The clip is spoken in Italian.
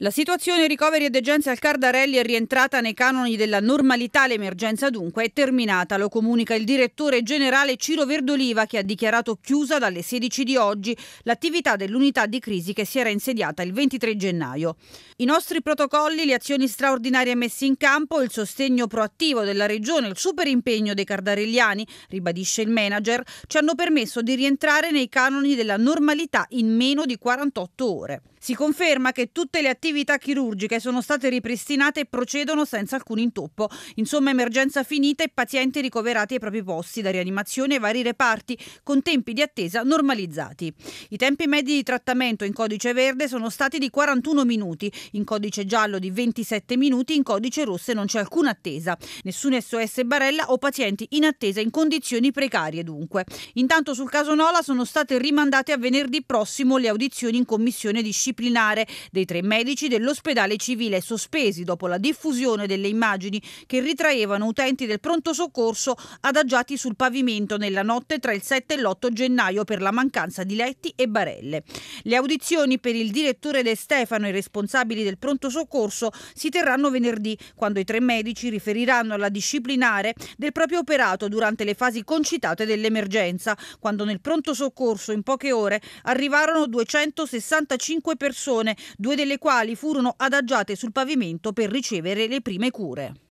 La situazione ricoveri e degenza al Cardarelli è rientrata nei canoni della normalità. L'emergenza dunque è terminata, lo comunica il direttore generale Ciro Verdoliva che ha dichiarato chiusa dalle 16 di oggi l'attività dell'unità di crisi che si era insediata il 23 gennaio. I nostri protocolli, le azioni straordinarie messe in campo, il sostegno proattivo della regione, il super impegno dei cardarelliani, ribadisce il manager, ci hanno permesso di rientrare nei canoni della normalità in meno di 48 ore. Si conferma che tutte le attività chirurgiche sono state ripristinate e procedono senza alcun intoppo. Insomma, emergenza finita e pazienti ricoverati ai propri posti da rianimazione ai vari reparti con tempi di attesa normalizzati. I tempi medi di trattamento in codice verde sono stati di 41 minuti, in codice giallo di 27 minuti, in codice rosse non c'è alcuna attesa. Nessun SOS barella o pazienti in attesa in condizioni precarie dunque. Intanto sul caso Nola sono state rimandate a venerdì prossimo le audizioni in commissione disciplinare dei tre medici dell'ospedale civile sospesi dopo la diffusione delle immagini che ritraevano utenti del pronto soccorso adagiati sul pavimento nella notte tra il 7 e l'8 gennaio per la mancanza di letti e barelle. Le audizioni per il direttore De Stefano e i responsabili del pronto soccorso si terranno venerdì, quando i tre medici riferiranno alla disciplinare del proprio operato durante le fasi concitate dell'emergenza, quando nel pronto soccorso in poche ore arrivarono 265 persone due delle quali furono adagiate sul pavimento per ricevere le prime cure.